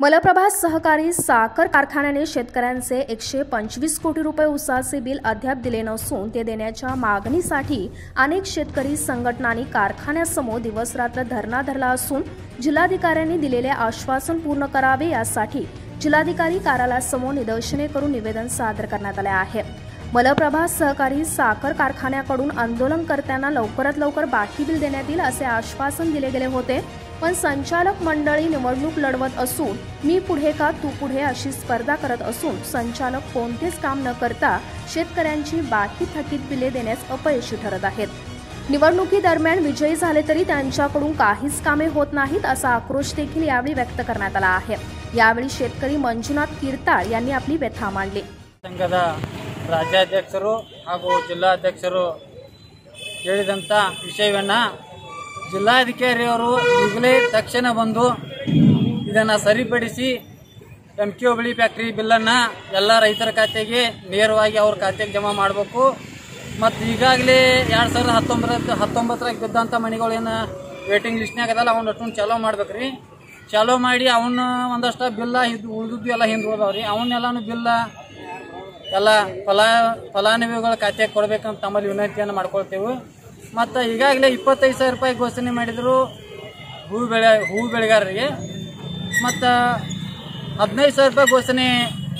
मलप्रभा सहकारी साखर कारखान्याने शेतकऱ्यांचे एकशे पंचवीस कोटी रुपये उसाचे बिल अद्याप दिले नसून ते देण्याच्या मागणीसाठी अनेक शेतकरी संघटनांनी कारखान्यासमोर दिवसरात्र धरणा धरला असून जिल्हाधिकाऱ्यांनी दिलेले आश्वासन पूर्ण करावे यासाठी जिल्हाधिकारी कार्यालयासमोर निदर्शने करून निवेदन सादर करण्यात आले आहे. मलप्रभा सहकारी साखर कारखान्याकडून आंदोलनकर्त्यांना लवकरात लवकर बाकी बिल देण्यात येईल असे आश्वासन दिले गेले होते. पण संचालक मंडळी निवडणूक लढवत असून मी पुढे का तू पुढे अशी स्पर्धा करत असून संचालक कोणतेच काम न करता शेतकऱ्यांची बाकी थकीत बिले देण्यास अपयशी ठरत आहेत निवडणुकीदरम्यान विजयी झाले तरी त्यांच्याकडून काहीच कामे होत नाहीत असा आक्रोश देखील यावेळी व्यक्त करण्यात आला आहे यावेळी शेतकरी मंजुनाथ कीर्ताळ यांनी आपली व्यथा मांडली ಸಂಘದ ರಾಜ್ಯಾಧ್ಯಕ್ಷರು ಹಾಗೂ ಜಿಲ್ಲಾಧ್ಯಕ್ಷರು ಹೇಳಿದಂಥ ವಿಷಯವನ್ನು ಜಿಲ್ಲಾಧಿಕಾರಿಯವರು ಈಗಲೇ ತಕ್ಷಣ ಬಂದು ಇದನ್ನು ಸರಿಪಡಿಸಿ ಎಂ ಕೆ ಬಿಳಿ ಫ್ಯಾಕ್ಟ್ರಿ ಬಿಲ್ಲನ್ನು ಎಲ್ಲ ರೈತರ ಖಾತೆಗೆ ನೇರವಾಗಿ ಅವ್ರ ಖಾತೆಗೆ ಜಮಾ ಮಾಡಬೇಕು. ಮತ್ತು ಈಗಾಗಲೇ ಎರಡು ಸಾವಿರದ ಹತ್ತೊಂಬತ್ತು ಹತ್ತೊಂಬತ್ತರಾಗ ಬಿದ್ದಂಥ ಮನೆಗಳೇನು ವೇಟಿಂಗ್ ಲಿಸ್ಟ್ನಾಗ ಅದಲ್ಲ, ಅವ್ನು ಅಷ್ಟೊಂದು ಮಾಡ್ಬೇಕು ರೀ ಚಾಲೋ ಮಾಡಿ ಅವನ್ನ ಒಂದಷ್ಟು ಬಿಲ್ಲ ಇದು ಉಳಿದಿದ್ದು ಎಲ್ಲ ಹಿಂದೆ ಉಳ್ದವ್ರಿ. ಅವನ್ನೆಲ್ಲನೂ ಬಿಲ್ಲ ಎಲ್ಲ ಫಲಾ, ಫಲಾನುಭವಿಗಳ ಖಾತೆಗೆ ಕೊಡಬೇಕಂತ ತಮ್ಮಲ್ಲಿ ವಿನಂತಿಯನ್ನು ಮಾಡ್ಕೊಳ್ತೇವೆ. ಮತ್ತು ಈಗಾಗಲೇ ಇಪ್ಪತ್ತೈದು ಸಾವಿರ ರೂಪಾಯಿ ಘೋಷಣೆ ಮಾಡಿದರು ಹೂ ಬೆಳೆ, ಹೂ ಬೆಳೆಗಾರರಿಗೆ. ಮತ್ತು ಹದಿನೈದು ಸಾವಿರ ರೂಪಾಯಿ ಘೋಷಣೆ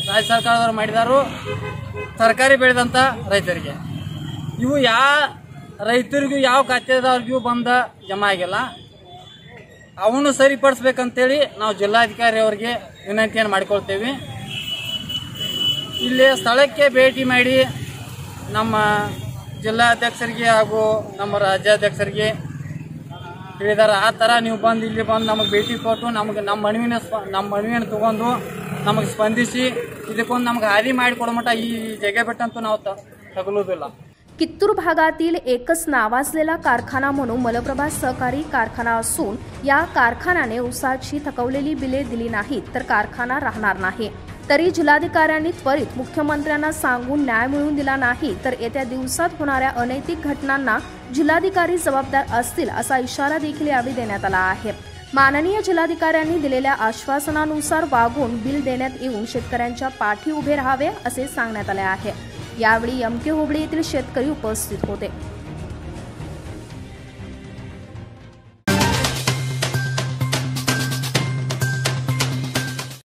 ರಾಜ್ಯ ಸರ್ಕಾರದವರು ಮಾಡಿದಾರು. ತರಕಾರಿ ಬೆಳೆದಂಥ ರೈತರಿಗೆ. ಇವು ಯಾವ ರೈತರಿಗೂ ಯಾವ ಖಾತೆದವ್ರಿಗೂ ಬಂದ ಜಮಾ ಆಗಿಲ್ಲ. ಅವನು ಸರಿಪಡಿಸ್ಬೇಕಂತೇಳಿ ನಾವು ಜಿಲ್ಲಾಧಿಕಾರಿ ಅವರಿಗೆ ವಿನಂತಿಯನ್ನು ಮಾಡಿಕೊಳ್ತೇವೆ. ಇಲ್ಲಿ ಸ್ಥಳಕ್ಕೆ ಭೇಟಿ ಮಾಡಿ ನಮ್ಮ ಜಿಲ್ಲಾಧ್ಯಕ್ಷರಿಗೆ ಹಾಗೂ ನಮ್ಮ ರಾಜ್ಯಾಧ್ಯಕ್ಷರಿಗೆ ಹೇಳಿದಾರೆ ಆ ಥರ ನೀವು ಬಂದು ಇಲ್ಲಿ ಬಂದು ನಮಗೆ ಭೇಟಿ ಕೊಟ್ಟು ನಮಗೆ ನಮ್ಮ ಮನವಿನ ಸ್ಪ ನಮ್ಮ ಮನವಿಯನ್ನು ತಗೊಂಡು ನಮಗೆ ಸ್ಪಂದಿಸಿ ಇದಕ್ಕೊಂದು ನಮ್ಗೆ ಹಾದಿ ಮಾಡಿಕೊಡೋ ಮಟ್ಟ ಈ ಜಗ ಬಿಟ್ಟಂತೂ ನಾವು ತ ತಗಲುವುದಿಲ್ಲ कित्तूर भागातील एकच नावाजलेला कारखाना म्हणून मलप्रभा सहकारी कारखाना असून या कारखान्याने उसाची थकवलेली बिले दिली नाहीत तर कारखाना राहणार नाही तरी जिल्हाधिकाऱ्यांनी त्वरित मुख्यमंत्र्यांना सांगून न्याय मिळवून दिला नाही तर येत्या दिवसात होणाऱ्या अनैतिक घटनांना जिल्हाधिकारी जबाबदार असतील असा इशारा देखील यावेळी देण्यात आला आहे. माननीय जिल्हाधिकाऱ्यांनी दिलेल्या आश्वासनानुसार वागून बिल देण्यात येऊन शेतकऱ्यांच्या पाठी उभे राहावे असे सांगण्यात आले आहे. यावेळी एम के हुबळी येथील शेतकरी उपस्थित होते.